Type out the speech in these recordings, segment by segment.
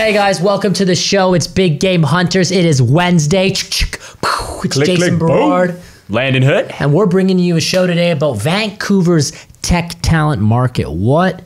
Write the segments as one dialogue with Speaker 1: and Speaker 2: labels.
Speaker 1: Hey guys, welcome to the show. It's Big Game Hunters. It is Wednesday. It's
Speaker 2: Click,
Speaker 1: Jason
Speaker 2: click, boom.
Speaker 1: Berard.
Speaker 2: Landon Hood.
Speaker 1: And we're bringing you a show today about Vancouver's tech talent market. What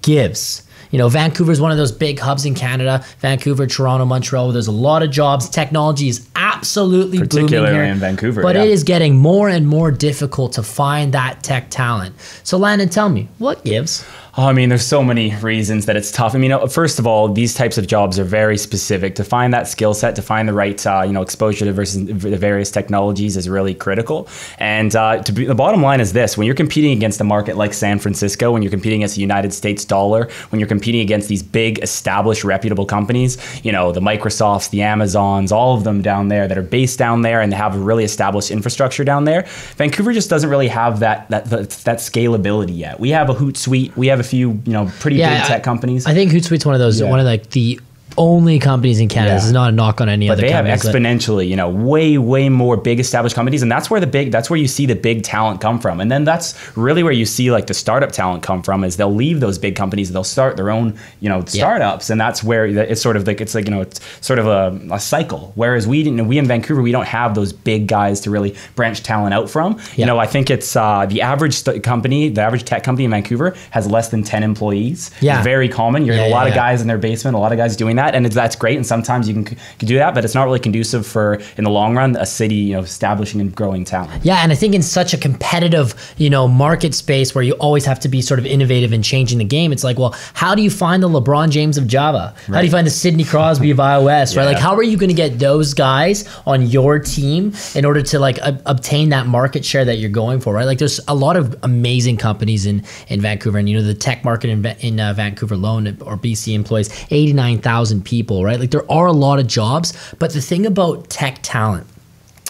Speaker 1: gives? You know, Vancouver is one of those big hubs in Canada. Vancouver, Toronto, Montreal. Where there's a lot of jobs. Technology is absolutely booming
Speaker 2: Particularly
Speaker 1: here.
Speaker 2: in Vancouver,
Speaker 1: but
Speaker 2: yeah.
Speaker 1: it is getting more and more difficult to find that tech talent. So, Landon, tell me what gives.
Speaker 2: Oh, I mean, there's so many reasons that it's tough. I mean, first of all, these types of jobs are very specific. To find that skill set, to find the right, uh, you know, exposure to versus the various technologies is really critical. And uh, to be, the bottom line is this: when you're competing against a market like San Francisco, when you're competing against the United States dollar, when you're competing against these big, established, reputable companies, you know, the Microsofts, the Amazons, all of them down there that are based down there and have a really established infrastructure down there. Vancouver just doesn't really have that that that, that scalability yet. We have a Hootsuite, we have a few, you know, pretty
Speaker 1: Yeah,
Speaker 2: big tech companies.
Speaker 1: I think Hootsuite's one of those,
Speaker 2: Yeah.
Speaker 1: one of like the only companies in Canada.
Speaker 2: Yeah.
Speaker 1: This is not a knock on any
Speaker 2: but
Speaker 1: other
Speaker 2: they have exponentially, you know, way, way more big established companies, and that's where the big, that's where you see the big talent come from, and then that's really where you see like the startup talent come from. Is they'll leave those big companies, they'll start their own, you know, startups, and that's where it's sort of like it's like you know, it's sort of a, a cycle. Whereas we, know, we in Vancouver, we don't have those big guys to really branch talent out from.
Speaker 1: Yeah.
Speaker 2: You know, I think it's uh, the average company, the average tech company in Vancouver has less than ten employees.
Speaker 1: Yeah.
Speaker 2: It's very common. You're
Speaker 1: Yeah,
Speaker 2: a
Speaker 1: yeah,
Speaker 2: lot of
Speaker 1: yeah.
Speaker 2: guys in their basement, a lot of guys doing that, and that's great. And sometimes you can, can do that, but it's not really conducive for in the long run a city, you know, establishing and growing talent.
Speaker 1: Yeah, and I think in such a competitive, you know, market space where you always have to be sort of innovative and changing the game, it's like, well, how do you find the LeBron James of Java? How do you find the Sidney Crosby of iOS? Right?
Speaker 2: Yeah.
Speaker 1: Like, how are you going to get those guys on your team in order to like ob- obtain that market share that you're going for? Right? Like, there's a lot of amazing companies in in Vancouver, and you know, the tech market in, in uh, Vancouver alone or BC employs 89,000 people. Right? Like, there are a lot of jobs, but the thing about tech talent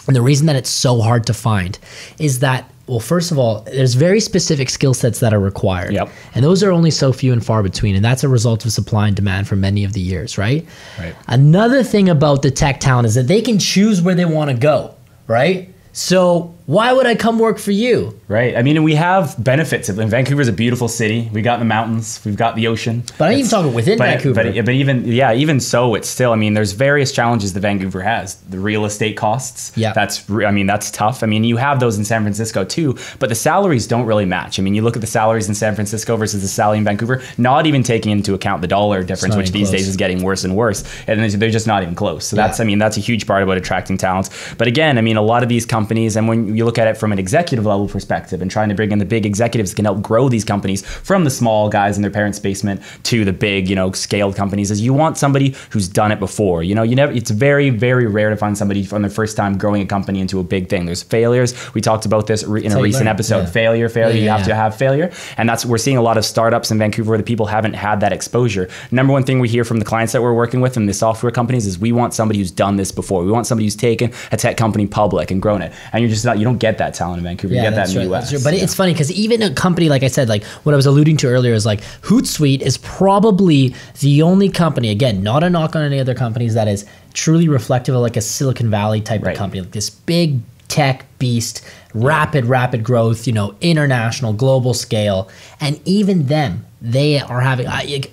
Speaker 1: and the reason that it's so hard to find is that, well, first of all, there's very specific skill sets that are required.
Speaker 2: Yep.
Speaker 1: And those are only so few and far between. And that's a result of supply and demand for many of the years, right?
Speaker 2: Right.
Speaker 1: Another thing about the tech talent is that they can choose where they want to go, right? So why would I come work for you?
Speaker 2: Right. I mean, and we have benefits. And Vancouver's a beautiful city. We got the mountains. We've got the ocean.
Speaker 1: But I'm even
Speaker 2: It's-
Speaker 1: talking within
Speaker 2: but,
Speaker 1: Vancouver.
Speaker 2: But, but even yeah, even so, it's still. I mean, there's various challenges that Vancouver has. The real estate costs.
Speaker 1: Yeah.
Speaker 2: That's. I mean, that's tough. I mean, you have those in San Francisco too, but the salaries don't really match. I mean, you look at the salaries in San Francisco versus the salary in Vancouver. Not even taking into account the dollar difference, which these
Speaker 1: close.
Speaker 2: days is getting worse and worse, and they're they're just not even close. So that's. I mean, that's a huge part about attracting talents. But again, I mean, a lot of these companies, and when you look at it from an executive level perspective, and trying to bring in the big executives that can help grow these companies from the small guys in their parents' basement to the big, you know, scaled companies, is you want somebody who's done it before. You know, you never. It's very, very rare to find somebody from their first time growing a company into a big thing. There's failures. We talked about this re- in a recent
Speaker 1: learn.
Speaker 2: episode.
Speaker 1: Yeah.
Speaker 2: Failure, failure.
Speaker 1: Yeah,
Speaker 2: you
Speaker 1: yeah,
Speaker 2: have to have failure, and that's we're seeing a lot of startups in Vancouver where the people haven't had that exposure. Number one thing we hear from the clients that we're working with and the software companies is we want somebody who's done this before. We want somebody who's taken a tech company public and grown it. And you're just not you don't get that talent in Vancouver. you get that in the
Speaker 1: right,
Speaker 2: US.
Speaker 1: right. But
Speaker 2: Yeah.
Speaker 1: it's funny because even a company like I said, like what I was alluding to earlier is like Hootsuite is probably the only company, again, not a knock on any other companies, that is truly reflective of like a Silicon Valley type
Speaker 2: Right.
Speaker 1: of company, like this big tech beast, rapid, rapid growth, you know, international, global scale, and even them, they are having I,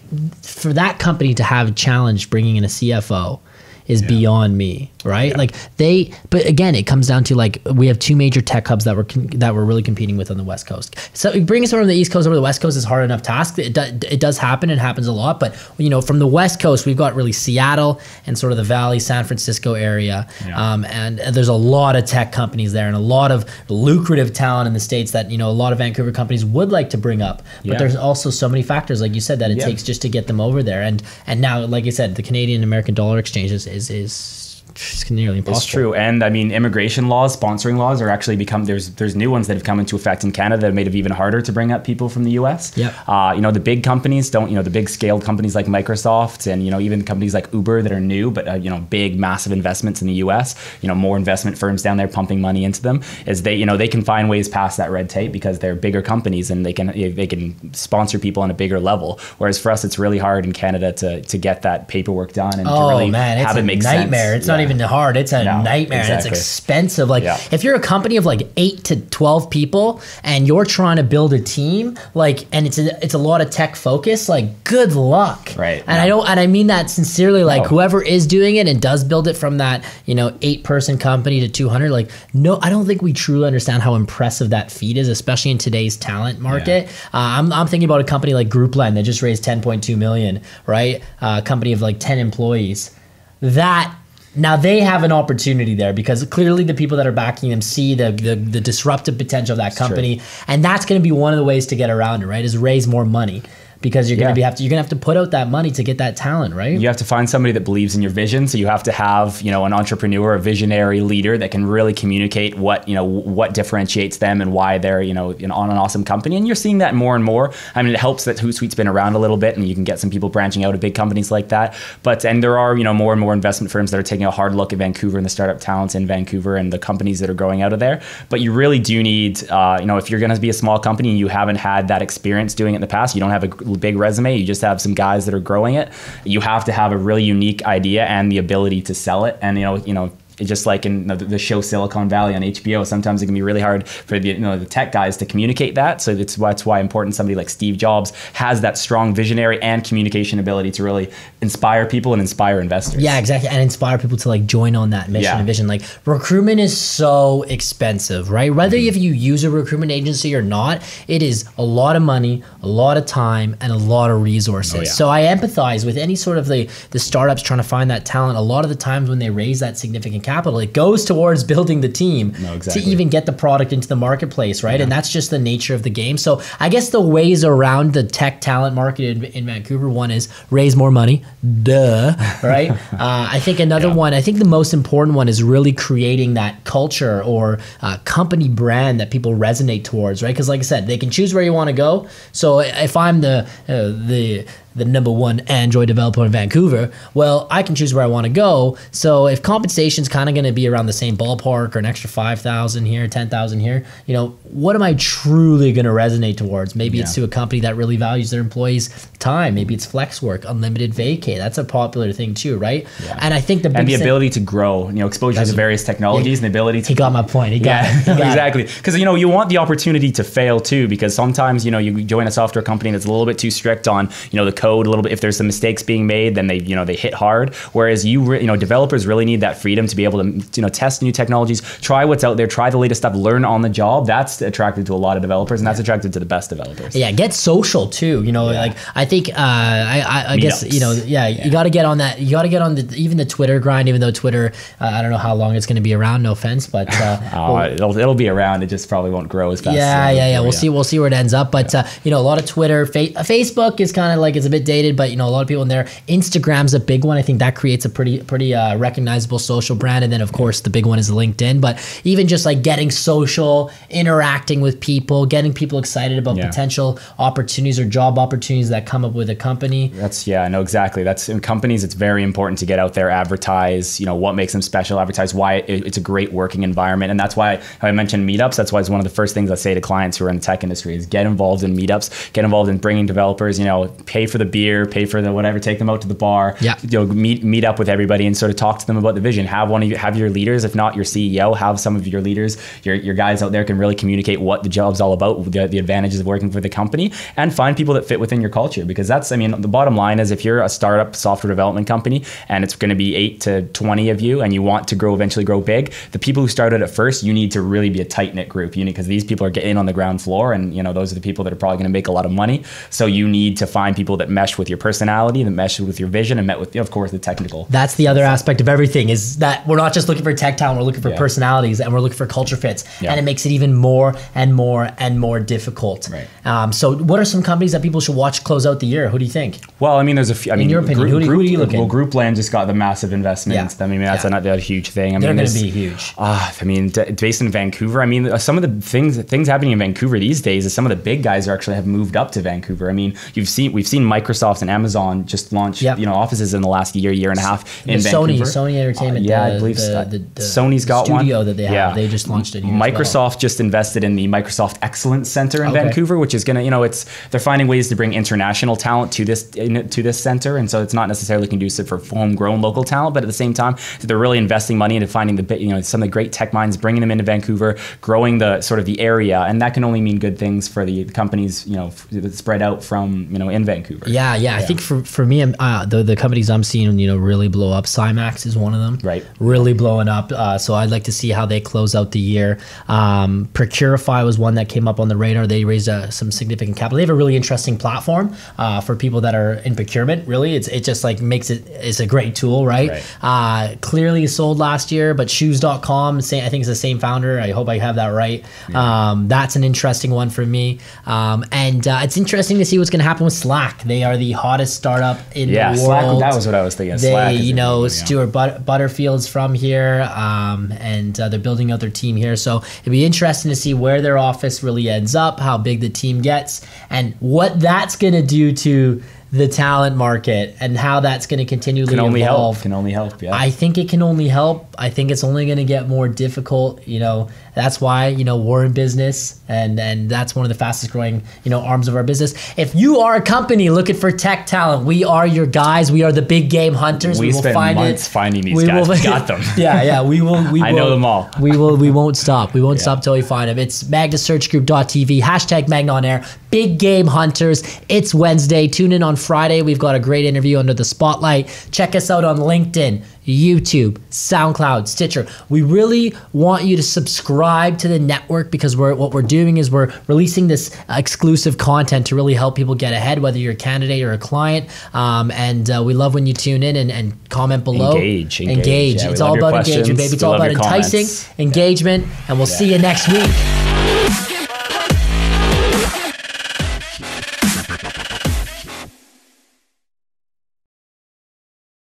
Speaker 1: for that company to have a challenge bringing in a CFO is beyond me, right? Like they, but again, it comes down to like we have two major tech hubs that we're that we're really competing with on the West Coast. So bringing someone from the East Coast over the West Coast is hard enough task. It, do, it does happen. It happens a lot, but you know, from the West Coast, we've got really Seattle and sort of the Valley, San Francisco area,
Speaker 2: Yeah.
Speaker 1: um, and there's a lot of tech companies there and a lot of lucrative talent in the states that you know a lot of Vancouver companies would like to bring up. But
Speaker 2: Yeah.
Speaker 1: there's also so many factors, like you said, that it
Speaker 2: Yeah.
Speaker 1: takes just to get them over there. And and now, like I said, the Canadian American dollar exchange is is, is it's nearly impossible.
Speaker 2: It's true, and I mean, immigration laws, sponsoring laws, are actually become there's there's new ones that have come into effect in Canada that have made it even harder to bring up people from the U.S.
Speaker 1: Yep.
Speaker 2: Uh, you know, the big companies don't. You know, the big scaled companies like Microsoft and you know even companies like Uber that are new, but uh, you know, big massive investments in the U.S. You know, more investment firms down there pumping money into them. Is they you know they can find ways past that red tape because they're bigger companies and they can they can sponsor people on a bigger level. Whereas for us, it's really hard in Canada to to get that paperwork done and to
Speaker 1: Oh
Speaker 2: really
Speaker 1: man,
Speaker 2: have
Speaker 1: a
Speaker 2: it make
Speaker 1: nightmare.
Speaker 2: sense.
Speaker 1: It's not
Speaker 2: Yeah.
Speaker 1: Even hard. It's a
Speaker 2: No,
Speaker 1: nightmare.
Speaker 2: exactly.
Speaker 1: It's expensive. Like
Speaker 2: Yeah.
Speaker 1: if you're a company of like eight to twelve people and you're trying to build a team, like and it's a it's a lot of tech focus, like good luck.
Speaker 2: Right.
Speaker 1: And I don't and I mean that sincerely. Like
Speaker 2: No.
Speaker 1: whoever is doing it and does build it from that, you know, eight person company to two hundred, like no, I don't think we truly understand how impressive that feat is, especially in today's talent market. Uh, I'm I'm thinking about a company like Grouplend that just raised ten point two million, right? Uh, a company of like ten employees that now they have an opportunity there because clearly the people that are backing them see the the, the disruptive potential of that company, and that's going to be one of the ways to get around it, right? Is raise more money because you're going to be have to you're going to have to put out that money to get that talent, right?
Speaker 2: You have to find somebody that believes in your vision. So you have to have, you know, an entrepreneur, a visionary leader that can really communicate what, you know, what differentiates them and why they're, you know, you know, on an awesome company. And you're seeing that more and more. I mean, it helps that Hootsuite's been around a little bit and you can get some people branching out of big companies like that. But and there are, you know, more and more investment firms that are taking a hard look at Vancouver and the startup talents in Vancouver and the companies that are growing out of there. But you really do need, uh, you know, if you're going to be a small company and you haven't had that experience doing it in the past, you don't have a big resume, you just have some guys that are growing it. You have to have a really unique idea and the ability to sell it. And you know, you know, just like in the, the show Silicon Valley on HBO, sometimes it can be really hard for the you know the tech guys to communicate that. So that's why it's why important somebody like Steve Jobs has that strong visionary and communication ability to really inspire people and inspire investors.
Speaker 1: Yeah, exactly, and inspire people to like join on that mission
Speaker 2: Yeah.
Speaker 1: and vision. Like recruitment is so expensive, right? Whether
Speaker 2: Mm-hmm.
Speaker 1: if you use a recruitment agency or not, it is a lot of money, a lot of time, and a lot of resources.
Speaker 2: Oh, yeah.
Speaker 1: So I empathize with any sort of the the startups trying to find that talent. A lot of the times when they raise that significant capital, it goes towards building the team
Speaker 2: No,
Speaker 1: to even get the product into the marketplace, right? And that's just the nature of the game. So I guess the ways around the tech talent market in, in Vancouver, one is raise more money, duh, right? uh, I think another
Speaker 2: Yeah.
Speaker 1: one, I think the most important one is really creating that culture or uh, company brand that people resonate towards, right? Because like I said, they can choose where you want to go. So if I'm the uh, the the number one Android developer in Vancouver, well, I can choose where I want to go. So if compensation's kind of going to be around the same ballpark or an extra 5,000 here, 10,000 here, you know, what am I truly going to resonate towards? Maybe it's to a company that really values their employees' time. Maybe it's flex work, unlimited vacay. That's a popular thing too, right?
Speaker 2: Yeah.
Speaker 1: And I think the
Speaker 2: And the ability to grow, you know, exposure to various technologies and the ability to
Speaker 1: he got my point. He got
Speaker 2: Yeah,
Speaker 1: it. He got
Speaker 2: exactly. Because you know you want the opportunity to fail too. Because sometimes you know you join a software company that's a little bit too strict on you know the code a little bit. If there's some mistakes being made, then they you know they hit hard. Whereas you re- you know developers really need that freedom to be able to you know test new technologies, try what's out there, try the latest stuff, learn on the job. That's attractive to a lot of developers, and that's attractive to the best developers.
Speaker 1: Yeah, get social too. You know,
Speaker 2: Yeah.
Speaker 1: like I think uh, I I, I guess you know yeah, you got to get on that. You got to get on the even the Twitter grind. Even though Twitter, uh, I don't know how long it's going to be around. No offense, but uh,
Speaker 2: Oh,
Speaker 1: we'll-
Speaker 2: it'll, it'll be around. It just probably won't grow as fast.
Speaker 1: yeah, yeah, yeah. We'll
Speaker 2: yeah.
Speaker 1: see. We'll see where it ends up. But uh, you know, a lot of Twitter, fa- uh, Facebook is kind of like it's a bit dated, but you know, a lot of people in there. Instagram's a big one. I think that creates a pretty, pretty uh, recognizable social brand. And then of course the big one is LinkedIn. But even just like getting social, interacting with people, getting people excited about
Speaker 2: Yeah.
Speaker 1: potential opportunities or job opportunities that come up with a company.
Speaker 2: That's yeah, no, exactly. That's in companies. It's very important to get out there, advertise. You know what makes them special, advertise why it, it's a great working environment, and that's why I mentioned meetups. That's why it's one of the first things I say to clients who are in the tech industry is get involved in meetups, get involved in bringing developers. You know, pay for the beer, pay for the whatever, take them out to the bar.
Speaker 1: Yeah.
Speaker 2: you know, meet meet up with everybody and sort of talk to them about the vision. Have one of you, have your leaders, if not your CEO, have some of your leaders, your your guys out there can really communicate what the job's all about, the, the advantages of working for the company, and find people that fit within your culture. Because that's, I mean, the bottom line is if you're a startup software development company and it's going to be eight to twenty of you, and you want to grow eventually grow big, the people who started at first, you need to really be a tight knit group. You need because these people are getting on the ground floor, and you know those are the people that are probably going to make a lot of money. So you need to find people that mesh with your personality, that mesh with your vision, and met with, of course, the technical.
Speaker 1: That's the other aspect of everything is that we're not just looking for tech talent, we're looking for
Speaker 2: Yeah.
Speaker 1: personalities and we're looking for culture fits.
Speaker 2: Yeah.
Speaker 1: And it makes it even more and more and more difficult.
Speaker 2: Right.
Speaker 1: Um, so, what are some companies that people should watch close out the year? Who do you think?
Speaker 2: Well, I mean, there's a few. I mean,
Speaker 1: your opinion, who do- who do you look
Speaker 2: Well? Grouplend just got the massive investment.
Speaker 1: Yeah.
Speaker 2: I mean, that's
Speaker 1: Yeah.
Speaker 2: another a huge thing. I
Speaker 1: They're
Speaker 2: mean,
Speaker 1: going to be huge.
Speaker 2: Ah, I mean, d- based in Vancouver. I mean, uh, some of the things things happening in Vancouver these days is some of the big guys are actually have moved up to Vancouver. I mean, you've seen we've seen Microsoft and Amazon just launched
Speaker 1: Yep.
Speaker 2: you know offices in the last year, year and a half in
Speaker 1: Sony,
Speaker 2: Vancouver.
Speaker 1: Sony Entertainment.
Speaker 2: Uh, yeah,
Speaker 1: the,
Speaker 2: I believe
Speaker 1: the, the, the
Speaker 2: Sony's got one
Speaker 1: studio that they have.
Speaker 2: Yeah.
Speaker 1: They just launched it. As well.
Speaker 2: Microsoft just invested in the Microsoft Excellence Center in
Speaker 1: Okay.
Speaker 2: Vancouver, which is gonna, you know, it's they're finding ways to bring international talent to this in- to this center, and so it's not necessarily conducive for homegrown local talent, but at the same time, they're really investing money into finding the you know some of the great tech minds, bringing them into Vancouver, growing the sort of the area, and that can only mean good things for the companies, you know, that spread out from you know in Vancouver.
Speaker 1: Yeah, yeah, I think for for me, uh, the the companies I'm seeing, you know, really blow up. Cymax is one of them.
Speaker 2: Right.
Speaker 1: Really blowing up. Uh, so I'd like to see how they close out the year. Um, Procurify was one that came up on the radar. They raised uh, some significant capital. They have a really interesting platform uh, for people that are in procurement. Really, it's it just like makes it it's a great tool, right?
Speaker 2: Right.
Speaker 1: Uh, clearly sold last year, but Shoes.com, same, I think it's the same founder. I hope I have that right. Um, that's an interesting one for me. Um, and uh, it's interesting to see what's going to happen with Slack. They are the hottest startup in
Speaker 2: Yeah,
Speaker 1: the
Speaker 2: Slack-
Speaker 1: world.
Speaker 2: that was what I was thinking.
Speaker 1: They,
Speaker 2: Slack
Speaker 1: you know. Stuart But- Butterfield's from here, um, and uh, they're building out their team here. So it'd be interesting to see where their office really ends up, how big the team gets, and what that's going to do to the talent market and how that's going to continually
Speaker 2: Can only
Speaker 1: evolve.
Speaker 2: help. Can only help. Yeah.
Speaker 1: I think it can only help. I think it's only going to get more difficult. You know, that's why you know we're in business, and and that's one of the fastest growing you know arms of our business. If you are a company looking for tech talent, we are your guys. We are the big game hunters.
Speaker 2: We
Speaker 1: will
Speaker 2: spent
Speaker 1: find
Speaker 2: months
Speaker 1: it.
Speaker 2: finding these guys. We got them.
Speaker 1: yeah, yeah. We will. We
Speaker 2: I
Speaker 1: will,
Speaker 2: know them all.
Speaker 1: We will. We won't stop. We won't stop till we find them. It's magnasearchgroup.tv. Hashtag Magna on air. Big game hunters. It's Wednesday. Tune in on Friday. We've got a great interview under the spotlight. Check us out on LinkedIn. YouTube, SoundCloud, Stitcher. We really want you to subscribe to the network because we're what we're doing is we're releasing this exclusive content to really help people get ahead, whether you're a candidate or a client. Um, and uh, we love when you tune in and, and comment below.
Speaker 2: Engage, engage.
Speaker 1: engage.
Speaker 2: Yeah,
Speaker 1: it's all about engagement, baby. It's
Speaker 2: We
Speaker 1: all about enticing
Speaker 2: comments.
Speaker 1: engagement, and we'll see you next week.